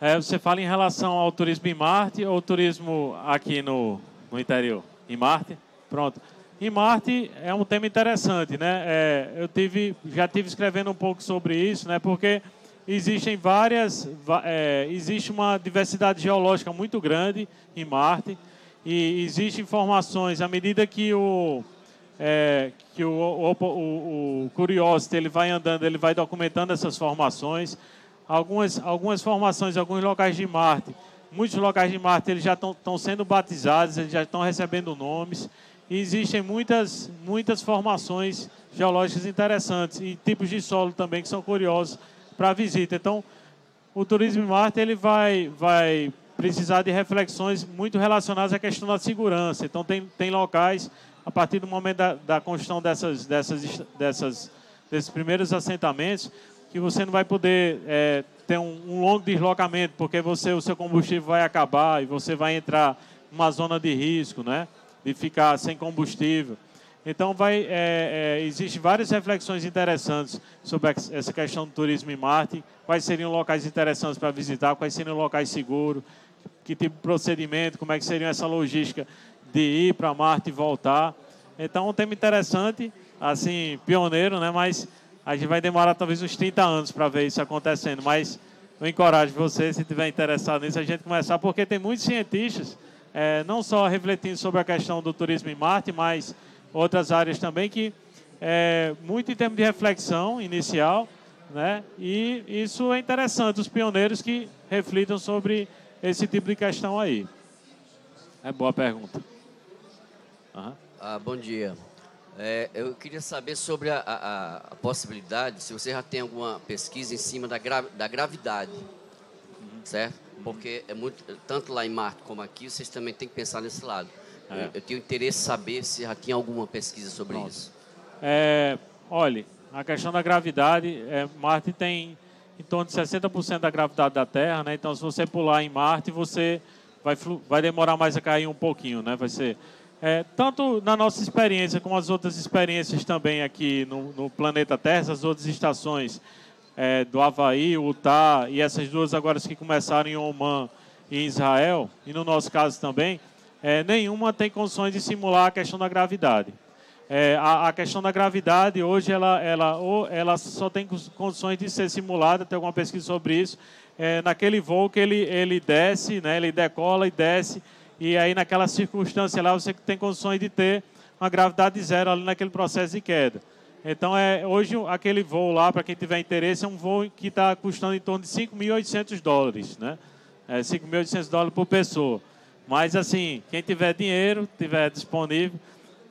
É, você fala em relação ao turismo em Marte ou turismo aqui no, no interior? Em Marte? Pronto. Em Marte é um tema interessante, né? É, eu tive, já tive escrevendo um pouco sobre isso, né? Porque existem várias, é, existe uma diversidade geológica muito grande em Marte e existem informações à medida que o é, que o, o, o, o Curiosity ele vai andando, ele vai documentando essas formações algumas, algumas formações, alguns locais de Marte. Muitos locais de Marte eles já estão sendo batizados, eles já estão recebendo nomes. E existem muitas, muitas formações geológicas interessantes e tipos de solo também que são curiosos para a visita. Então, o turismo Marte ele vai, vai precisar de reflexões muito relacionadas à questão da segurança. Então, tem, tem locais, a partir do momento da, da construção dessas, dessas, dessas, desses primeiros assentamentos, que você não vai poder é, ter um, um, longo deslocamento, porque você, o seu combustível vai acabar e você vai entrar numa zona de risco, né? De ficar sem combustível. Então, vai, é, é, existem várias reflexões interessantes sobre essa questão do turismo em Marte. Quais seriam locais interessantes para visitar, quais seriam locais seguros, que tipo de procedimento, como é que seria essa logística de ir para Marte e voltar. Então, um tema interessante, assim, pioneiro, né? Mas a gente vai demorar talvez uns 30 anos para ver isso acontecendo, mas eu encorajo você, se tiver interessado nisso, a gente começar, porque tem muitos cientistas, é, não só refletindo sobre a questão do turismo em Marte, mas outras áreas também, que é, muito em termos de reflexão inicial, né? E isso é interessante, os pioneiros que reflitam sobre esse tipo de questão aí. É boa pergunta. Uhum. Ah, bom dia. É, eu queria saber sobre a, a, a, possibilidade, se você já tem alguma pesquisa em cima da, gra, da gravidade, uhum. certo? Porque é muito, tanto lá em Marte como aqui, vocês também têm que pensar nesse lado. É. Eu tenho interesse em saber se já tinha alguma pesquisa sobre Pronto. isso. É, olha, a questão da gravidade, é, Marte tem em torno de 60% da gravidade da Terra, né? Então, se você pular em Marte, você vai, vai demorar mais a cair um pouquinho, né? Vai ser é, tanto na nossa experiência como as outras experiências também aqui no, no planeta Terra, as outras estações é, do Havaí, Utah e essas duas agora que começaram em Oman e em Israel, e no nosso caso também, é, nenhuma tem condições de simular a questão da gravidade. É, a, a, questão da gravidade hoje ela, ela, ela só tem condições de ser simulada, tem alguma pesquisa sobre isso, é, naquele voo que ele, ele desce, né, ele decola e desce, e aí naquela circunstância lá você tem condições de ter uma gravidade zero ali naquele processo de queda. Então, é, hoje, aquele voo lá, para quem tiver interesse, é um voo que está custando em torno de 5.800 dólares, né? É 5.800 dólares por pessoa. Mas, assim, quem tiver dinheiro, tiver disponível,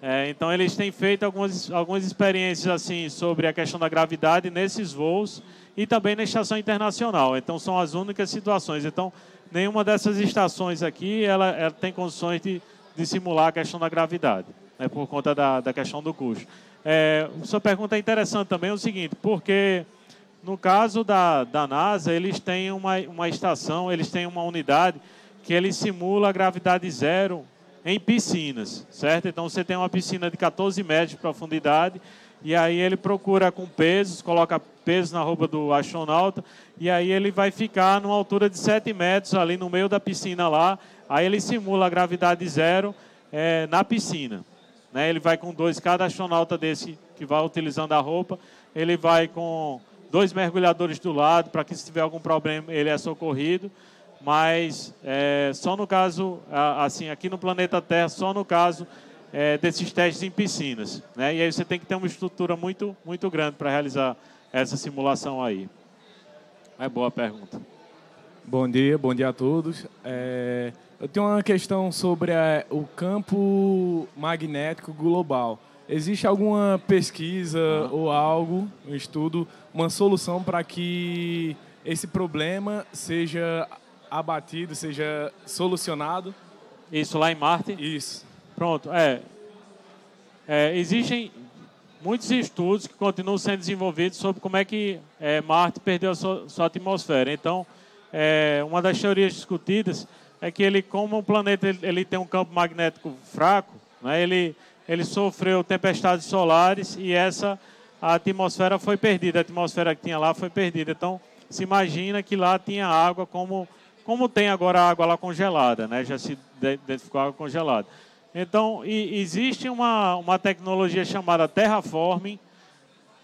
é, então eles têm feito algumas, algumas experiências assim sobre a questão da gravidade nesses voos e também na estação internacional. Então são as únicas situações. Então nenhuma dessas estações aqui ela, ela tem condições de, de, simular a questão da gravidade, né, por conta da, da questão do custo. É, sua pergunta é interessante também é o seguinte, porque no caso da, da NASA eles têm uma, uma estação, eles têm uma unidade que ele simula a gravidade zero em piscinas, certo? Então você tem uma piscina de 14 metros de profundidade e aí ele procura com pesos, coloca peso na roupa do astronauta e aí ele vai ficar numa altura de 7 metros ali no meio da piscina lá. Aí ele simula a gravidade zero é, na piscina. Né? Ele vai com dois, cada astronauta desse que vai utilizando a roupa, ele vai com dois mergulhadores do lado para que se tiver algum problema ele é socorrido mas é, só no caso, assim, aqui no planeta Terra, só no caso é, desses testes em piscinas. Né? E aí você tem que ter uma estrutura muito, muito grande para realizar essa simulação aí. É boa pergunta. Bom dia, bom dia a todos. É, eu tenho uma questão sobre a, o campo magnético global. Existe alguma pesquisa ou algo, um estudo, uma solução para que esse problema seja abatido, seja solucionado. Isso lá em Marte? Isso. Pronto, é. é existem muitos estudos que continuam sendo desenvolvidos sobre como é que é, Marte perdeu a sua, sua atmosfera. Então, é, uma das teorias discutidas é que ele, como o planeta ele, ele tem um campo magnético fraco, né, ele, ele sofreu tempestades solares e essa a atmosfera foi perdida. A atmosfera que tinha lá foi perdida. Então, se imagina que lá tinha água como como tem agora água lá congelada, né? já se identificou água congelada. Então, existe uma, uma tecnologia chamada terraforming.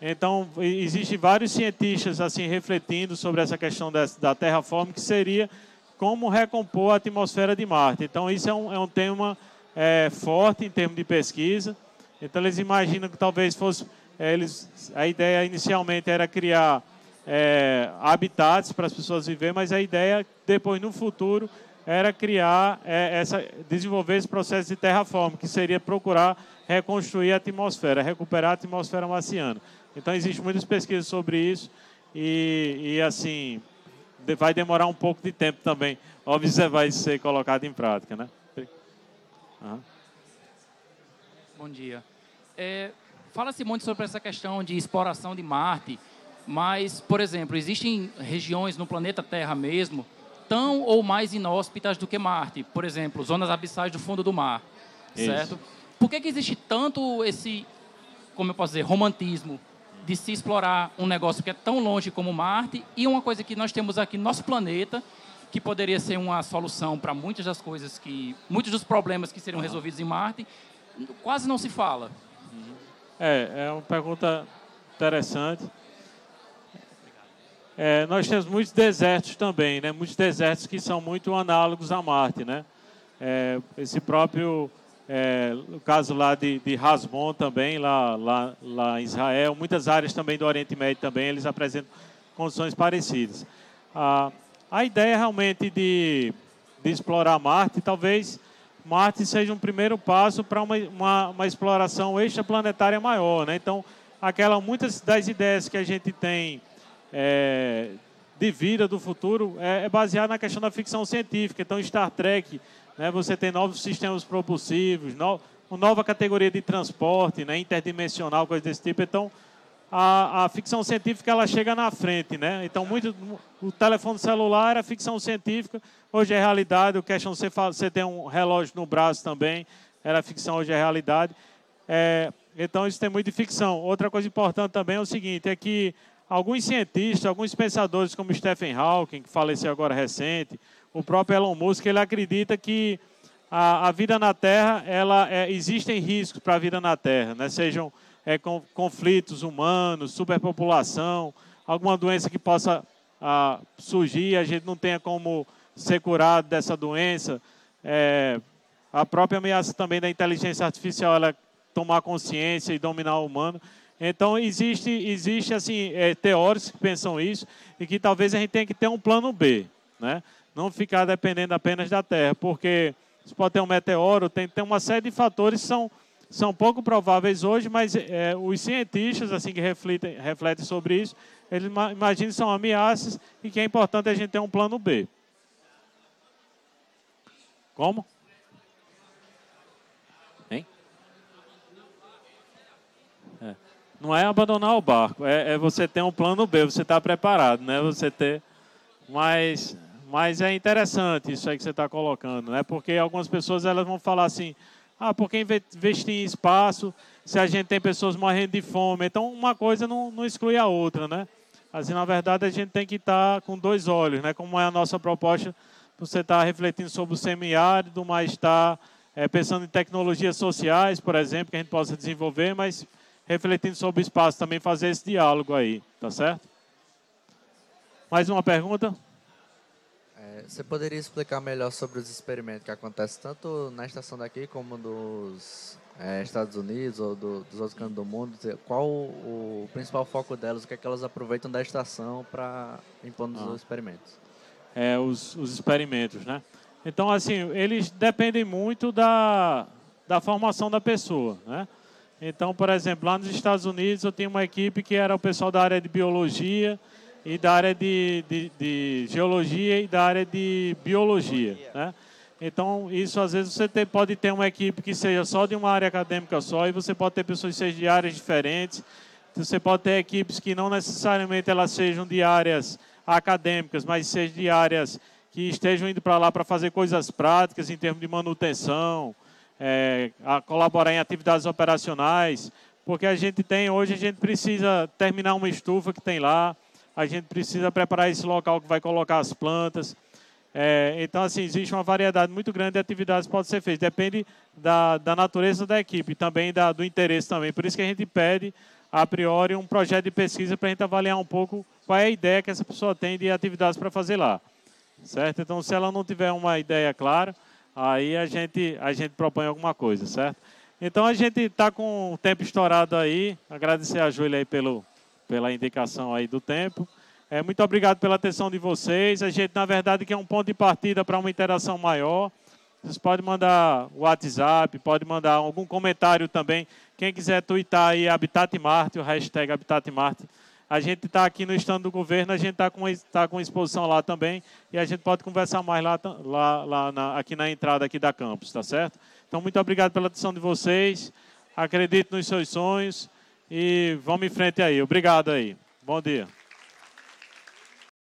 Então, existem vários cientistas assim refletindo sobre essa questão da, da terraforming, que seria como recompor a atmosfera de Marte. Então, isso é um, é um tema é, forte em termos de pesquisa. Então, eles imaginam que talvez fosse... É, eles, a ideia inicialmente era criar é, habitats para as pessoas viver, mas a ideia depois no futuro era criar é, essa, desenvolver esse processo de terraforma, que seria procurar reconstruir a atmosfera, recuperar a atmosfera marciana. Então existem muitas pesquisas sobre isso e, e assim vai demorar um pouco de tempo também. Observar isso ser colocado em prática, né? Uhum. Bom dia. É, Fala-se muito sobre essa questão de exploração de Marte mas, por exemplo, existem regiões no planeta Terra mesmo tão ou mais inóspitas do que Marte. Por exemplo, zonas abissais do fundo do mar, Isso. certo? Por que, que existe tanto esse, como eu posso dizer, romantismo de se explorar um negócio que é tão longe como Marte e uma coisa que nós temos aqui no nosso planeta que poderia ser uma solução para muitas das coisas que, muitos dos problemas que seriam resolvidos em Marte, quase não se fala. É, é uma pergunta interessante. É, nós temos muitos desertos também, né? muitos desertos que são muito análogos a Marte. Né? É, esse próprio, é, o caso lá de, de Hasmon também, lá, lá, lá em Israel, muitas áreas também do Oriente Médio também, eles apresentam condições parecidas. Ah, a ideia realmente de, de explorar Marte, talvez Marte seja um primeiro passo para uma, uma, uma, exploração extraplanetária maior. Né? Então, aquela, muitas das ideias que a gente tem é, de vida do futuro é, é baseado na questão da ficção científica. Então, Star Trek né? você tem novos sistemas propulsivos, no, uma nova categoria de transporte, né? interdimensional, coisa desse tipo. Então, a, a, ficção científica ela chega na frente, né? Então muito o telefone celular era ficção científica, hoje é realidade. O question você, você tem um relógio no braço também, era ficção, hoje é realidade. É, então isso tem muito de ficção. Outra coisa importante também é o seguinte, é que alguns cientistas, alguns pensadores como Stephen Hawking, que faleceu agora recente, o próprio Elon Musk, ele acredita que a, a vida na Terra, ela é, existem riscos para a vida na Terra, né? Sejam é, com, conflitos humanos, superpopulação, alguma doença que possa ah, surgir, a gente não tenha como ser curado dessa doença. É, a própria ameaça também da inteligência artificial, ela tomar consciência e dominar o humano. Então, existe, existe assim, é, teóricos que pensam isso e que talvez a gente tenha que ter um plano B, né? não ficar dependendo apenas da Terra, porque se pode ter um meteoro, tem, tem uma série de fatores que são são pouco prováveis hoje, mas é, os cientistas assim que refletem, refletem sobre isso, eles imaginam que são ameaças e que é importante a gente ter um plano B. Como? Hein? É. Não é abandonar o barco, é, é você ter um plano B, você está preparado, né? Você ter, mas, mas é interessante isso aí que você está colocando, né? Porque algumas pessoas elas vão falar assim, ah, por que investir em espaço se a gente tem pessoas morrendo de fome? Então, uma coisa não, não exclui a outra, né? Assim, na verdade, a gente tem que estar com dois olhos, né? Como é a nossa proposta, você está refletindo sobre o semiárido, mas está é, pensando em tecnologias sociais, por exemplo, que a gente possa desenvolver, mas refletindo sobre o espaço também, fazer esse diálogo aí, tá certo? Mais uma pergunta? Você poderia explicar melhor sobre os experimentos que acontecem tanto na estação daqui como nos é, Estados Unidos ou do, dos outros cantos do mundo? Qual o, o, principal foco delas? O que é que elas aproveitam da estação para impor nos ah. experimentos? É, os, os experimentos, né? Então, assim, eles dependem muito da, da formação da pessoa, né? Então, por exemplo, lá nos Estados Unidos eu tinha uma equipe que era o pessoal da área de biologia, e da área de, de, de geologia e da área de biologia. Né? Então, isso às vezes você pode ter uma equipe que seja só de uma área acadêmica só, e você pode ter pessoas que sejam de áreas diferentes. Você pode ter equipes que não necessariamente elas sejam de áreas acadêmicas, mas sejam de áreas que estejam indo para lá para fazer coisas práticas em termos de manutenção, é, a colaborar em atividades operacionais, porque a gente tem, hoje a gente precisa terminar uma estufa que tem lá, a gente precisa preparar esse local que vai colocar as plantas. É, então, assim, existe uma variedade muito grande de atividades que podem ser feitas. Depende da, da natureza da equipe também da, do interesse também. Por isso que a gente pede, a priori, um projeto de pesquisa para a gente avaliar um pouco qual é a ideia que essa pessoa tem de atividades para fazer lá. Certo? Então, se ela não tiver uma ideia clara, aí a gente, a gente propõe alguma coisa, certo? Então, a gente está com o tempo estourado aí. Agradecer a Júlia aí pelo, pela indicação aí do tempo. É, muito obrigado pela atenção de vocês. A gente, na verdade, quer um ponto de partida para uma interação maior. Vocês podem mandar o WhatsApp, pode mandar algum comentário também. Quem quiser twittar aí Habitat Marte, o hashtag Habitat Marte. A gente está aqui no stand do governo, a gente está com, tá com exposição lá também e a gente pode conversar mais lá, lá, lá na, aqui na entrada aqui da campus, tá certo? Então, muito obrigado pela atenção de vocês. Acredito nos seus sonhos. E vamos em frente aí. Obrigado aí. Bom dia.